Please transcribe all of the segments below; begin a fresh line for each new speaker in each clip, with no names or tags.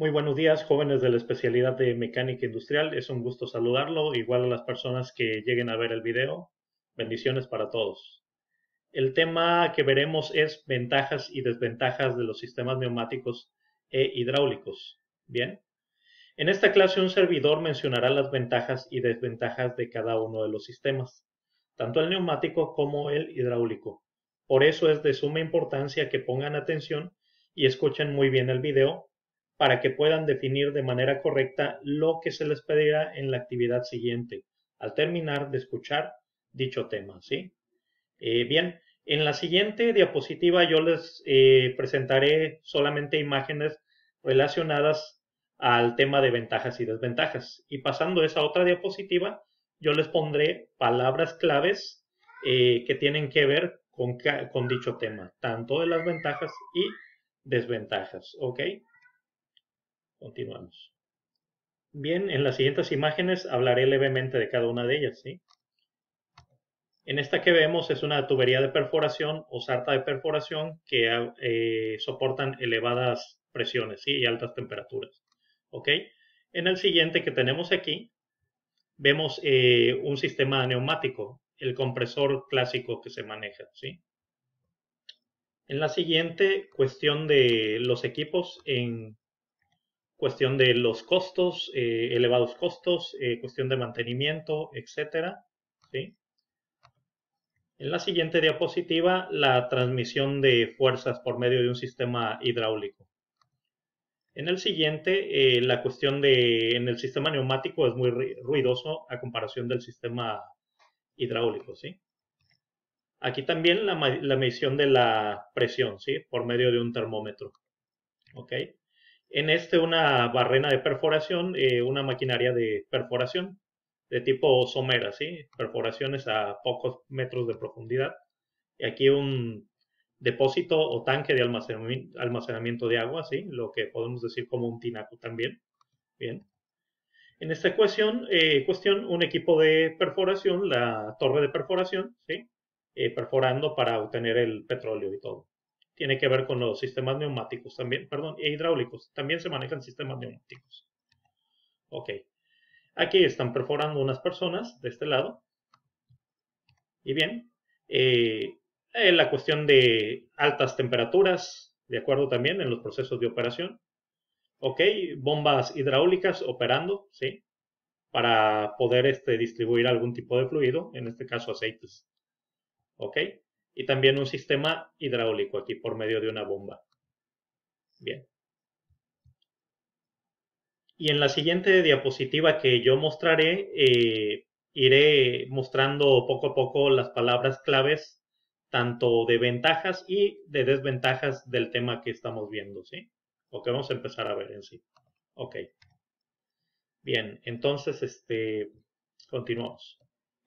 Muy buenos días, jóvenes de la especialidad de mecánica industrial. Es un gusto saludarlo, igual a las personas que lleguen a ver el video. Bendiciones para todos. El tema que veremos es ventajas y desventajas de los sistemas neumáticos e hidráulicos. Bien. En esta clase un servidor mencionará las ventajas y desventajas de cada uno de los sistemas, tanto el neumático como el hidráulico. Por eso es de suma importancia que pongan atención y escuchen muy bien el video para que puedan definir de manera correcta lo que se les pedirá en la actividad siguiente, al terminar de escuchar dicho tema, ¿sí? Eh, bien, en la siguiente diapositiva yo les eh, presentaré solamente imágenes relacionadas al tema de ventajas y desventajas. Y pasando a esa otra diapositiva, yo les pondré palabras claves eh, que tienen que ver con, dicho tema, tanto de las ventajas y desventajas, ¿ok? Continuamos. Bien, en las siguientes imágenes hablaré levemente de cada una de ellas, ¿sí? En esta que vemos es una tubería de perforación o sarta de perforación que eh, soportan elevadas presiones ¿sí? y altas temperaturas. ¿ok? En el siguiente que tenemos aquí, vemos eh, un sistema neumático el compresor clásico que se maneja, ¿sí? En la siguiente cuestión de los equipos, en cuestión de los costos, eh, elevados costos, eh, cuestión de mantenimiento, etcétera, ¿sí? En la siguiente diapositiva, la transmisión de fuerzas por medio de un sistema hidráulico. En el siguiente, eh, la cuestión de, en el sistema neumático es muy ruidoso a comparación del sistema hidráulico, ¿sí? Aquí también la, medición de la presión, ¿sí? Por medio de un termómetro, ¿ok? En este una barrena de perforación, eh, una maquinaria de perforación de tipo somera, ¿sí? Perforaciones a pocos metros de profundidad. Y aquí un depósito o tanque de almacenamiento, de agua, ¿sí? Lo que podemos decir como un tinaco también. Bien. En esta cuestión, eh, cuestión, un equipo de perforación, la torre de perforación, ¿sí? Eh, perforando para obtener el petróleo y todo. Tiene que ver con los sistemas neumáticos también, perdón, e hidráulicos. También se manejan sistemas neumáticos. Ok. Aquí están perforando unas personas de este lado. Y bien, eh, la cuestión de altas temperaturas, de acuerdo también en los procesos de operación. Ok, bombas hidráulicas operando, ¿sí? Para poder este, distribuir algún tipo de fluido, en este caso aceites. Ok, y también un sistema hidráulico aquí por medio de una bomba. Bien. Y en la siguiente diapositiva que yo mostraré, eh, iré mostrando poco a poco las palabras claves, tanto de ventajas y de desventajas del tema que estamos viendo, ¿sí? Ok, vamos a empezar a ver en sí. Ok. Bien, entonces, este, continuamos.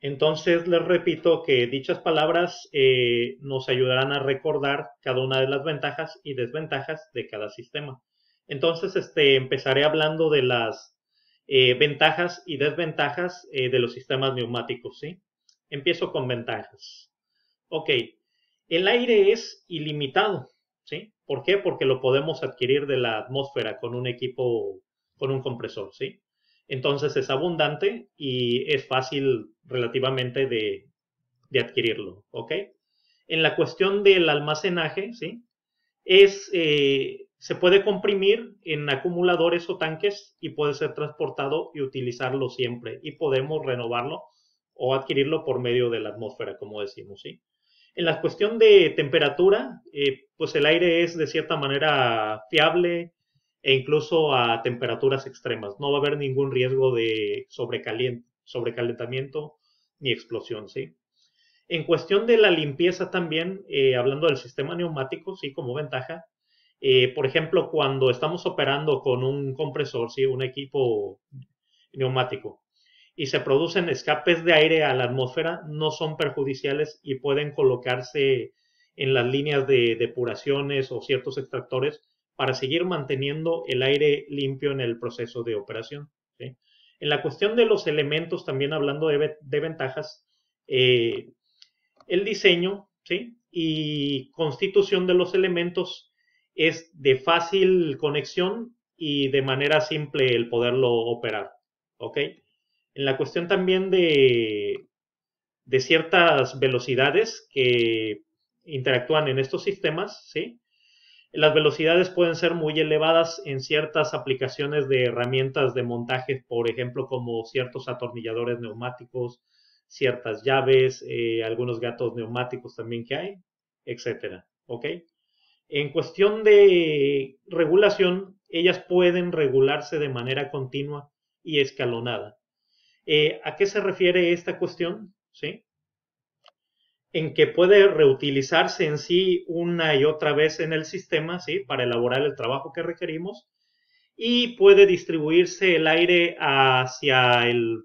Entonces, les repito que dichas palabras eh, nos ayudarán a recordar cada una de las ventajas y desventajas de cada sistema. Entonces, este, empezaré hablando de las eh, ventajas y desventajas eh, de los sistemas neumáticos, ¿sí? Empiezo con ventajas. Ok, el aire es ilimitado, ¿sí? ¿Por qué? Porque lo podemos adquirir de la atmósfera con un equipo, con un compresor, ¿sí? Entonces es abundante y es fácil relativamente de, adquirirlo, ¿ok? En la cuestión del almacenaje, ¿sí? Es, eh, se puede comprimir en acumuladores o tanques y puede ser transportado y utilizarlo siempre y podemos renovarlo o adquirirlo por medio de la atmósfera, como decimos, ¿sí? En la cuestión de temperatura, eh, pues el aire es de cierta manera fiable e incluso a temperaturas extremas. No va a haber ningún riesgo de sobrecalentamiento ni explosión, ¿sí? En cuestión de la limpieza también, eh, hablando del sistema neumático, sí, como ventaja, eh, por ejemplo, cuando estamos operando con un compresor, sí, un equipo neumático, y se producen escapes de aire a la atmósfera, no son perjudiciales y pueden colocarse en las líneas de depuraciones o ciertos extractores para seguir manteniendo el aire limpio en el proceso de operación. En la cuestión de los elementos, también hablando de, ventajas, eh, el diseño y constitución de los elementos es de fácil conexión y de manera simple el poderlo operar. ¿Ok? En la cuestión también de, de ciertas velocidades que interactúan en estos sistemas, ¿sí? Las velocidades pueden ser muy elevadas en ciertas aplicaciones de herramientas de montaje, por ejemplo, como ciertos atornilladores neumáticos, ciertas llaves, eh, algunos gatos neumáticos también que hay, etcétera. ¿Ok? En cuestión de regulación, ellas pueden regularse de manera continua y escalonada. Eh, ¿A qué se refiere esta cuestión? ¿Sí? En que puede reutilizarse en sí una y otra vez en el sistema, ¿sí? Para elaborar el trabajo que requerimos y puede distribuirse el aire hacia el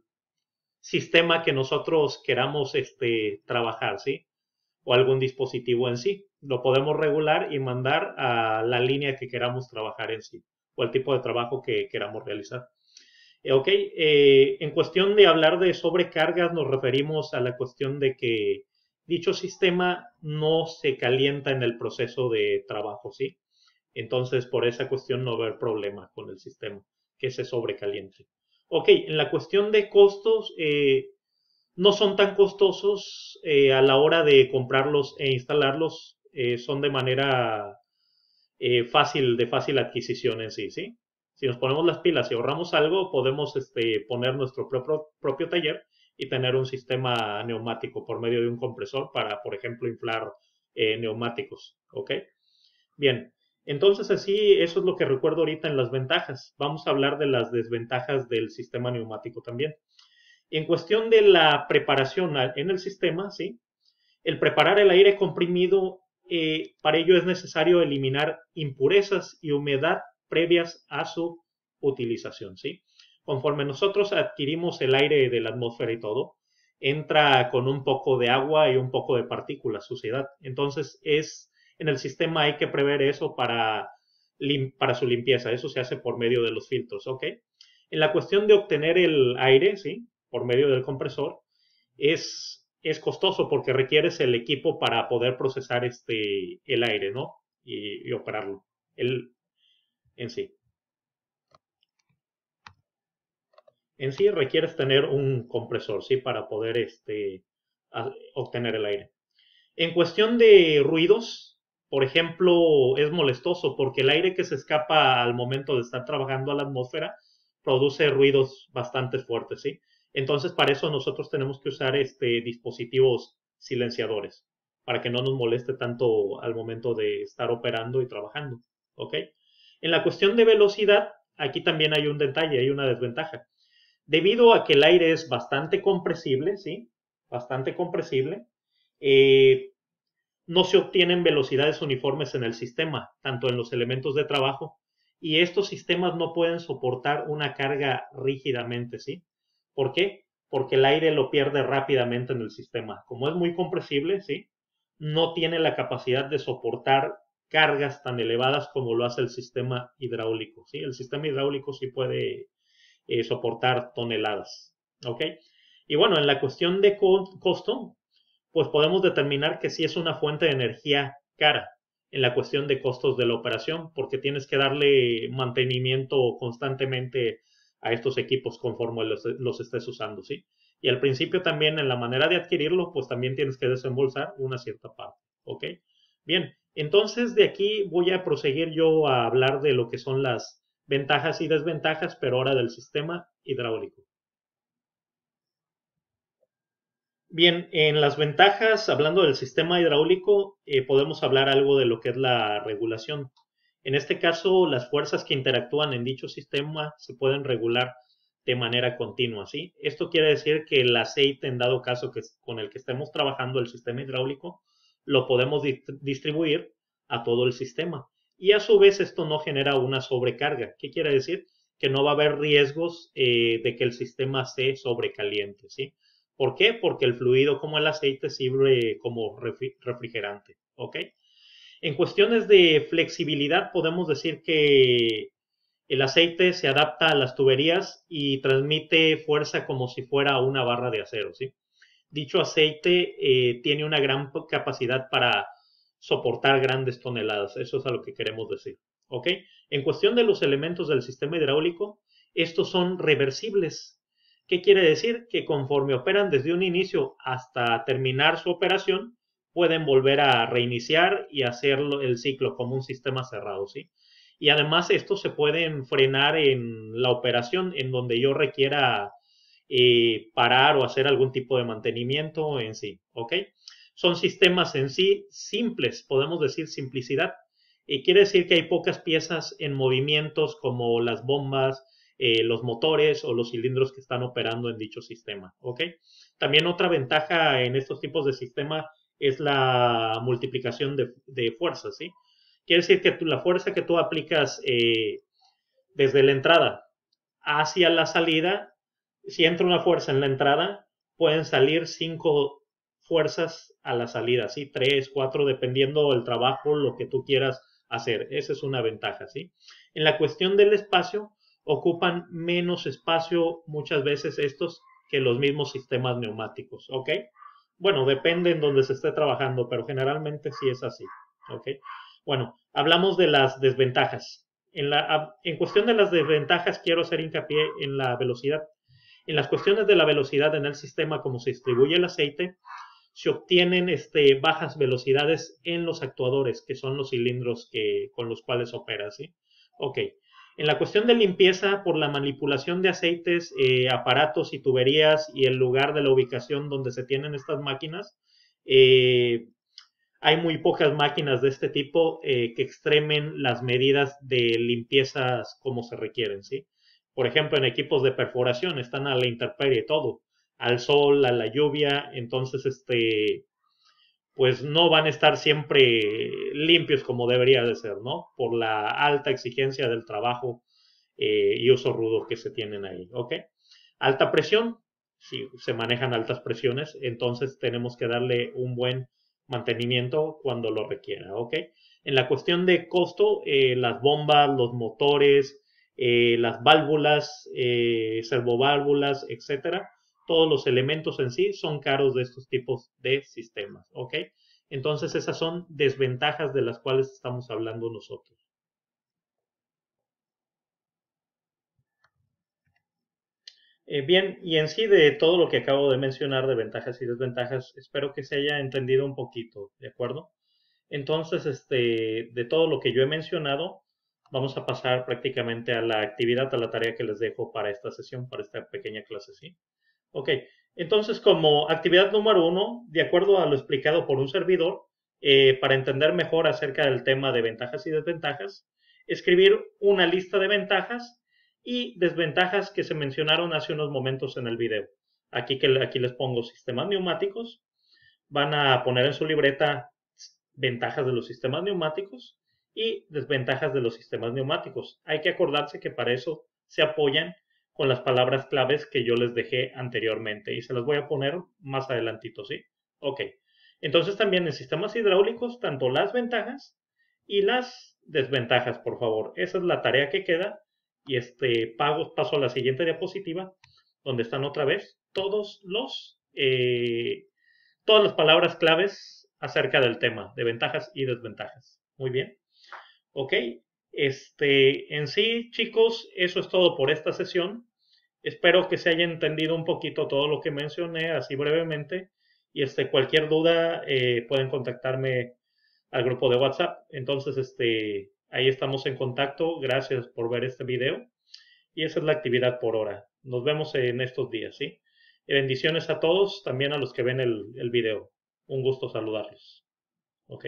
sistema que nosotros queramos este, trabajar, ¿sí? O algún dispositivo en sí. Lo podemos regular y mandar a la línea que queramos trabajar en sí, o el tipo de trabajo que queramos realizar. Eh, ok, eh, en cuestión de hablar de sobrecargas, nos referimos a la cuestión de que dicho sistema no se calienta en el proceso de trabajo, ¿sí? Entonces, por esa cuestión no va a haber problema con el sistema, que se sobrecaliente. Ok, en la cuestión de costos, eh, no son tan costosos eh, a la hora de comprarlos e instalarlos, eh, son de manera fácil, de fácil adquisición en sí, ¿sí? Si nos ponemos las pilas y ahorramos algo, podemos este, poner nuestro propio, propio taller y tener un sistema neumático por medio de un compresor para, por ejemplo, inflar eh, neumáticos. ¿Ok? Bien, entonces así, eso es lo que recuerdo ahorita en las ventajas. Vamos a hablar de las desventajas del sistema neumático también. En cuestión de la preparación en el sistema, ¿sí? El preparar el aire comprimido, eh, para ello es necesario eliminar impurezas y humedad previas a su utilización, ¿sí? Conforme nosotros adquirimos el aire de la atmósfera y todo, entra con un poco de agua y un poco de partículas, suciedad. Entonces, es en el sistema hay que prever eso para, para su limpieza. Eso se hace por medio de los filtros, ¿ok? En la cuestión de obtener el aire, ¿sí? Por medio del compresor, es, es costoso porque requieres el equipo para poder procesar este, el aire, ¿no? Y, y operarlo el, en sí. En sí requieres tener un compresor, ¿sí? Para poder este, obtener el aire. En cuestión de ruidos, por ejemplo, es molestoso porque el aire que se escapa al momento de estar trabajando a la atmósfera produce ruidos bastante fuertes, ¿sí? Entonces, para eso nosotros tenemos que usar este, dispositivos silenciadores para que no nos moleste tanto al momento de estar operando y trabajando, ¿ok? En la cuestión de velocidad, aquí también hay un detalle, hay una desventaja debido a que el aire es bastante compresible, ¿sí? Bastante compresible, eh, no se obtienen velocidades uniformes en el sistema, tanto en los elementos de trabajo, y estos sistemas no pueden soportar una carga rígidamente, ¿sí? ¿Por qué? Porque el aire lo pierde rápidamente en el sistema. Como es muy compresible, ¿sí? No tiene la capacidad de soportar cargas tan elevadas como lo hace el sistema hidráulico, ¿sí? El sistema hidráulico sí puede eh, soportar toneladas. ¿Ok? Y bueno, en la cuestión de costo, pues podemos determinar que sí es una fuente de energía cara en la cuestión de costos de la operación, porque tienes que darle mantenimiento constantemente a estos equipos conforme los, estés usando, ¿sí? Y al principio también en la manera de adquirirlo, pues también tienes que desembolsar una cierta parte, ¿ok? Bien, entonces de aquí voy a proseguir yo a hablar de lo que son las ventajas y desventajas, pero ahora del sistema hidráulico. Bien, en las ventajas, hablando del sistema hidráulico, eh, podemos hablar algo de lo que es la regulación. En este caso, las fuerzas que interactúan en dicho sistema se pueden regular de manera continua, ¿sí? Esto quiere decir que el aceite, en dado caso que con el que estemos trabajando el sistema hidráulico, lo podemos distribuir a todo el sistema y a su vez esto no genera una sobrecarga. ¿Qué quiere decir? Que no va a haber riesgos eh, de que el sistema se sobrecaliente, ¿sí? ¿Por qué? Porque el fluido como el aceite sirve como refrigerante, ¿ok? En cuestiones de flexibilidad podemos decir que el aceite se adapta a las tuberías y transmite fuerza como si fuera una barra de acero, ¿sí? Dicho aceite eh, tiene una gran capacidad para soportar grandes toneladas. Eso es a lo que queremos decir. ¿ok? En cuestión de los elementos del sistema hidráulico, estos son reversibles. ¿Qué quiere decir? Que conforme operan desde un inicio hasta terminar su operación, pueden volver a reiniciar y hacer el ciclo como un sistema cerrado, ¿sí? Y además estos se pueden frenar en la operación en donde yo requiera eh, parar o hacer algún tipo de mantenimiento en sí, ¿ok? Son sistemas en sí simples, podemos decir simplicidad. Y quiere decir que hay pocas piezas en movimientos como las bombas, eh, los motores o los cilindros que están operando en dicho sistema. También otra ventaja en estos tipos de sistema es la multiplicación de, fuerzas, ¿sí? Quiere decir que la fuerza que tú aplicas eh, desde la entrada hacia la salida si entra una fuerza en la entrada, pueden salir cinco fuerzas a la salida, ¿sí? Tres, cuatro, dependiendo del trabajo, lo que tú quieras hacer. Esa es una ventaja, ¿sí? En la cuestión del espacio, ocupan menos espacio muchas veces estos que los mismos sistemas neumáticos, ¿ok? Bueno, depende en donde se esté trabajando, pero generalmente sí es así, ¿ok? Bueno, hablamos de las desventajas. En, la, en cuestión de las desventajas, quiero hacer hincapié en la velocidad. En las cuestiones de la velocidad en el sistema, como se distribuye el aceite, se obtienen este, bajas velocidades en los actuadores, que son los cilindros que, con los cuales opera, ¿sí? Ok. En la cuestión de limpieza, por la manipulación de aceites, eh, aparatos y tuberías y el lugar de la ubicación donde se tienen estas máquinas, eh, hay muy pocas máquinas de este tipo eh, que extremen las medidas de limpiezas como se requieren, ¿sí? por ejemplo, en equipos de perforación, están a la intemperie todo, al sol, a la lluvia, entonces, este, pues no van a estar siempre limpios como debería de ser, ¿no? Por la alta exigencia del trabajo eh, y uso rudo que se tienen ahí, ¿ok? Alta presión, si se manejan altas presiones, entonces tenemos que darle un buen mantenimiento cuando lo requiera, ¿ok? En la cuestión de costo, eh, las bombas, los motores, eh, las válvulas, servoválvulas, etcétera. Todos los elementos en sí son caros de estos tipos de sistemas, ¿ok? Entonces esas son desventajas de las cuales estamos hablando nosotros. Eh, bien, y en sí de todo lo que acabo de mencionar de ventajas y desventajas, espero que se haya entendido un poquito, ¿de acuerdo? Entonces, este, de todo lo que yo he mencionado, vamos a pasar prácticamente a la actividad, a la tarea que les dejo para esta sesión, para esta pequeña clase, ¿sí? Ok, entonces como actividad número uno, de acuerdo a lo explicado por un servidor, eh, para entender mejor acerca del tema de ventajas y desventajas, escribir una lista de ventajas y desventajas que se mencionaron hace unos momentos en el video. Aquí, que, aquí les pongo sistemas neumáticos. Van a poner en su libreta ventajas de los sistemas neumáticos y desventajas de los sistemas neumáticos. Hay que acordarse que para eso se apoyan con las palabras claves que yo les dejé anteriormente y se las voy a poner más adelantito, ¿sí? Ok. Entonces también en sistemas hidráulicos, tanto las ventajas y las desventajas, por favor. Esa es la tarea que queda y este pago, paso a la siguiente diapositiva, donde están otra vez todos los, eh, todas las palabras claves acerca del tema de ventajas y desventajas. Muy bien. Ok, este, en sí, chicos, eso es todo por esta sesión. Espero que se haya entendido un poquito todo lo que mencioné así brevemente. Y este, cualquier duda eh, pueden contactarme al grupo de WhatsApp. Entonces, este, ahí estamos en contacto. Gracias por ver este video. Y esa es la actividad por hora. Nos vemos en estos días, ¿sí? bendiciones a todos, también a los que ven el, el video. Un gusto saludarlos. ¿Ok?